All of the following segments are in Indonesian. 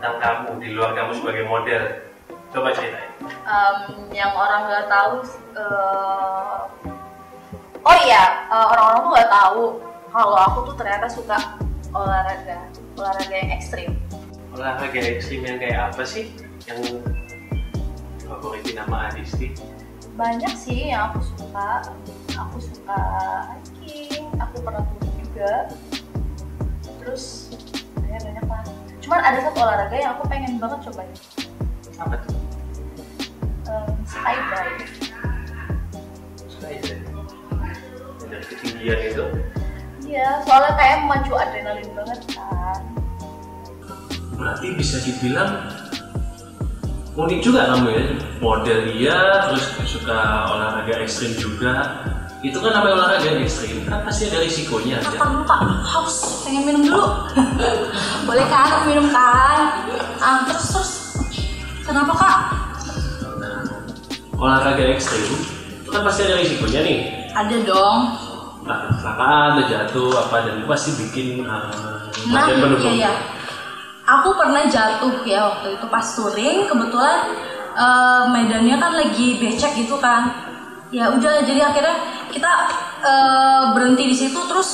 tentang kamu di luar kamu sebagai model? Coba ceritain. um, yang orang nggak tahu uh, oh iya uh, orang-orang tuh nggak tahu kalau aku tuh ternyata suka olahraga olahraga yang ekstrim Olahraga ekstrim yang kayak apa sih? Yang favoritin nama Adisti? banyak sih yang aku suka aku suka hiking aku pernah turun juga terus ya banyak lah cuman ada satu olahraga yang aku pengen banget cobain Apa tuh? um, skydive Skydiving. Dari ketinggian itu. iya soalnya kayak memacu adrenalin banget kan Berarti bisa dibilang unik juga kamu ya model dia terus suka olahraga ekstrim juga. Itu kan namanya olahraga ekstrim. Kan pasti ada risikonya aja dulu kak, haus, pengen minum dulu. Boleh kan, aku minum kan ah, Terus, terus. Kenapa kak? nah, olahraga ekstrim itu kan pasti ada risikonya nih. Ada dong. Nah, kecelakaan jatuh apa dan itu pasti bikin uh, Nah, iya, iya Aku pernah jatuh ya waktu itu pas touring. Kebetulan eh, medannya kan lagi becek gitu kan. Ya udah, jadi akhirnya kita eh, berhenti di situ Terus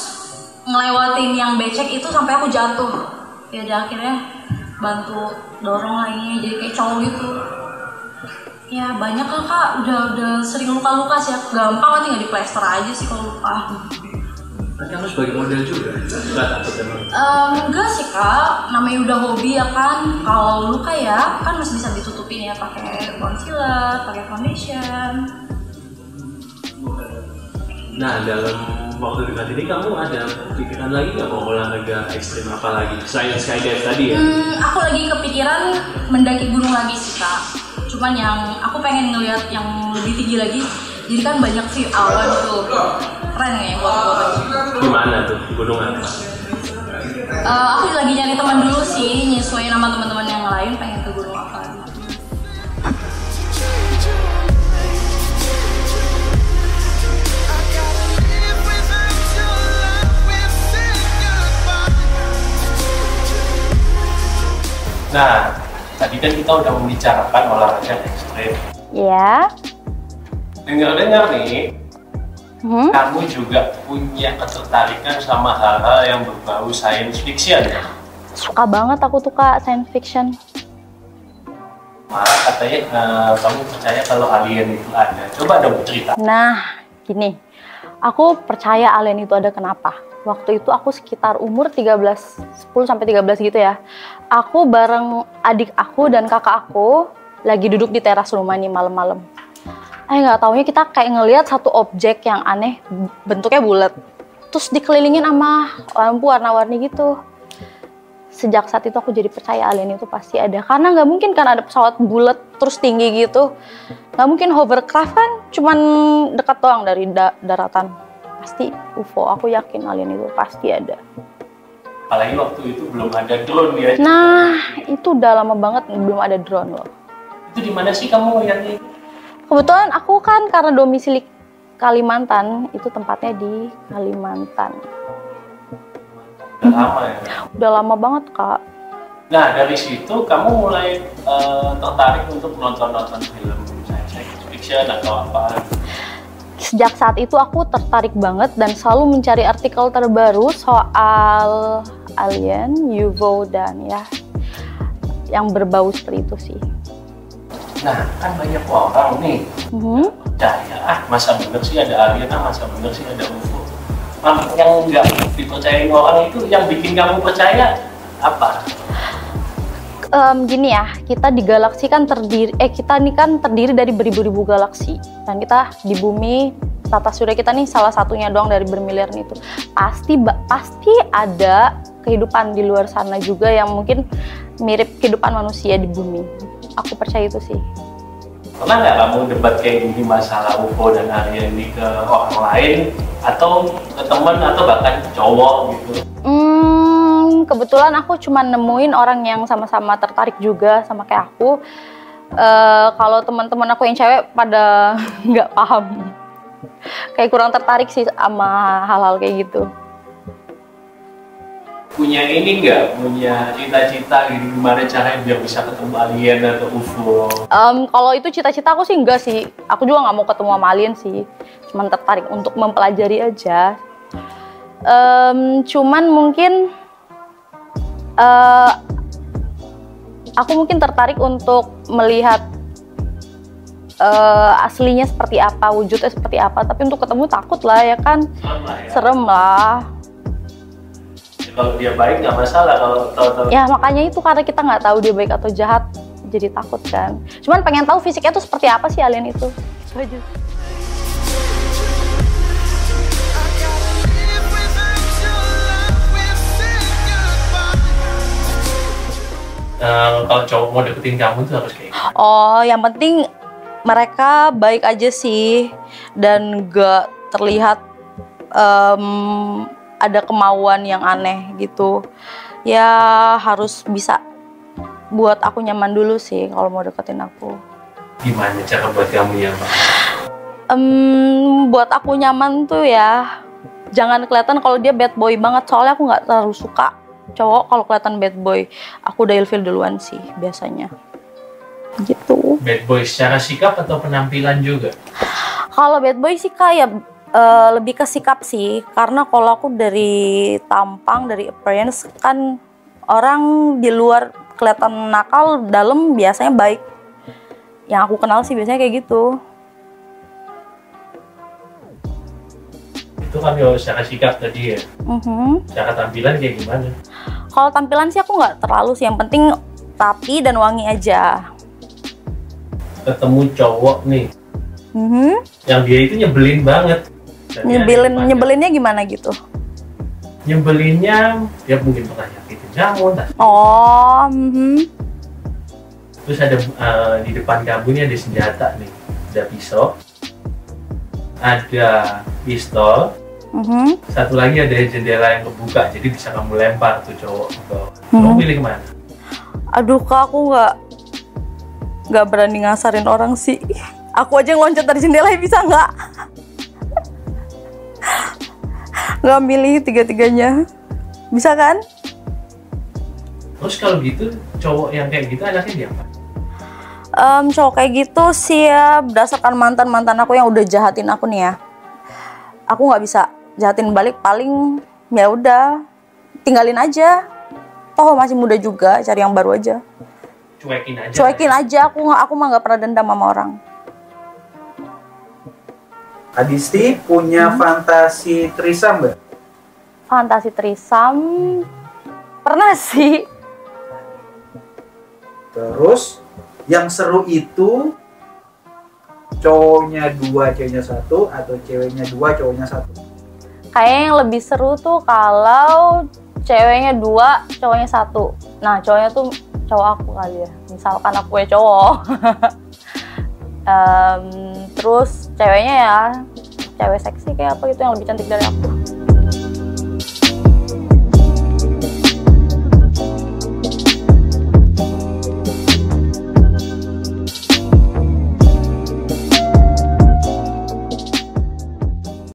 ngelewatin yang becek itu sampai aku jatuh. Ya udah akhirnya bantu dorong lainnya jadi kayak cowok gitu. Ya banyak lah kak, udah udah sering luka-luka sih. Ya Gampang nanti nggak di plester aja sih kalau luka kan kamu sebagai model juga nggak takut emang Em, enggak sih kak, namanya udah hobi ya kan. Kalau luka ya kan masih bisa ditutupin ya pakai concealer, pakai foundation. nah dalam waktu dekat ini kamu ada pikiran lagi nggak mau olahraga ekstrim apa lagi selain skydive tadi ya Hmm, aku lagi kepikiran mendaki gunung lagi sih kak. Cuman yang aku pengen ngeliat yang lebih tinggi lagi. Jadi kan banyak view awan tuh. Keren ya foto-foto. gimana tuh gunung apa Eh, aku lagi nyari teman dulu sih, nyesuaiin sama teman-teman yang lain pengen ke gunung apa lagi. nah tadi kan kita udah membicarakan olahraga ekstrim Ya. dengar-dengar nih Hmm? kamu juga punya ketertarikan sama hal-hal yang berbau science fiction Suka banget aku tuh kak science fiction. malah katanya eh, kamu percaya kalau alien itu ada coba dong cerita Nah, gini. Aku percaya alien itu ada kenapa? Waktu itu aku sekitar umur 13, 10 sampai 13 gitu ya. Aku bareng adik aku dan kakak aku lagi duduk di teras rumah nih malam-malam. Eh nggak taunya kita kayak ngelihat satu objek yang aneh, bentuknya bulat. Terus dikelilingin sama lampu warna-warni gitu. Sejak saat itu aku jadi percaya alien itu pasti ada. Karena nggak mungkin kan ada pesawat bulat terus tinggi gitu. Nggak mungkin hovercraft kan cuman dekat doang dari da- daratan. Pasti UFO, aku yakin alien itu pasti ada. apalagi waktu itu belum ada drone ya Nah, itu udah lama banget belum ada drone loh. itu di mana sih kamu lihatnya Kebetulan aku kan karena domisili Kalimantan, itu tempatnya di Kalimantan. udah lama ya Udah lama banget, Kak. Nah dari situ kamu mulai eh, tertarik untuk nonton-nonton film science fiction atau apa? Sejak saat itu aku tertarik banget dan selalu mencari artikel terbaru soal alien, UFO dan ya yang berbau seperti itu sih. Nah kan banyak orang nih Mhm. percaya ah masa bener sih ada alien ah masa bener sih ada UFO. Nah, yang nggak dipercayain orang itu yang bikin kamu percaya apa? Em, gini ya, kita di galaksi kan terdiri, eh kita nih kan terdiri dari beribu-ribu galaksi dan kita di bumi tata surya kita nih salah satunya doang dari bermiliar itu. Pasti pasti ada kehidupan di luar sana juga yang mungkin mirip kehidupan manusia di bumi. Aku percaya itu sih. Pernah nggak kamu debat kayak gini masalah UFO dan alien ini ke orang lain atau ke teman atau bahkan cowok gitu? Hmm, kebetulan aku cuma nemuin orang yang sama-sama tertarik juga sama kayak aku. Eh, kalau teman-teman aku yang cewek pada nggak paham, kayak kurang tertarik sih sama hal-hal kayak gitu. Punya ini nggak punya cita-cita gitu gimana caranya biar bisa ketemu alien atau UFO Em, kalau itu cita-cita aku sih enggak sih. Aku juga nggak mau ketemu sama alien sih. Cuman tertarik untuk mempelajari aja. Em, cuman mungkin eh, aku mungkin tertarik untuk melihat eh, aslinya seperti apa, wujudnya seperti apa. Tapi untuk ketemu takut lah ya kan, serem lah ya serem lah. Kalau dia baik nggak masalah kalau tahu-tahu Ya makanya itu karena kita nggak tahu dia baik atau jahat, jadi takut kan. Cuman pengen tahu fisiknya tuh seperti apa sih alien itu. Itu aja. Eh, kalau cowok mau deketin kamu tuh harus kayak gimana? Oh, yang penting mereka baik aja sih dan gak terlihat em, ada kemauan yang aneh gitu. Ya harus bisa buat aku nyaman dulu sih kalau mau deketin aku. gimana cara buat kamu ya Pak? Em, buat aku nyaman tuh ya jangan kelihatan kalau dia bad boy banget soalnya aku nggak terlalu suka cowok kalau kelihatan bad boy aku udah ilfil duluan sih biasanya gitu bad boy secara sikap atau penampilan juga Kalau bad boy sih kayak eh, lebih ke sikap sih, karena kalau aku dari tampang, dari appearance kan orang di luar kelihatan nakal, dalam biasanya baik. Yang aku kenal sih biasanya kayak gitu. itu kan kalau secara sikap tadi ya Mhm. secara tampilan kayak gimana Kalau tampilan sih aku nggak terlalu sih, yang penting rapi dan wangi aja. ketemu cowok nih Mhm. yang dia itu nyebelin banget Nyebelin, nyebelinnya gimana gitu? nyebelinnya dia mungkin pernah nyakitin kamu entah. Oh, mhm. terus ada eh, di depan kamu ini ada senjata nih ada pisau ada pistol Mhm. satu lagi ada jendela yang kebuka jadi bisa kamu lempar tuh cowok ke bawah. kamu Hmm. pilih ke mana Aduh kak aku nggak nggak berani ngasarin orang sih. Aku aja yang loncat dari jendela bisa nggak? Nggak milih tiga-tiganya. Bisa kan? terus kalau gitu cowok yang kayak gitu anaknya diapa Em, cowok kayak gitu sih ya berdasarkan mantan mantan aku yang udah jahatin aku nih ya. Aku nggak bisa jahatin balik paling ya udah tinggalin aja. Toh masih muda juga cari yang baru aja. cuekin aja Cuekin aja aku nggak aku mah nggak pernah dendam sama orang. Adisti punya fantasi trisam nggak? Fantasi trisam pernah sih. Terus yang seru itu cowoknya dua, ceweknya satu atau ceweknya dua, cowoknya satu. Kayaknya yang lebih seru tuh kalau ceweknya dua, cowoknya satu. Nah, cowoknya tuh cowok aku kali ya. Misalkan aku ya cowok. Em, terus ceweknya ya cewek seksi kayak apa gitu yang lebih cantik dari aku.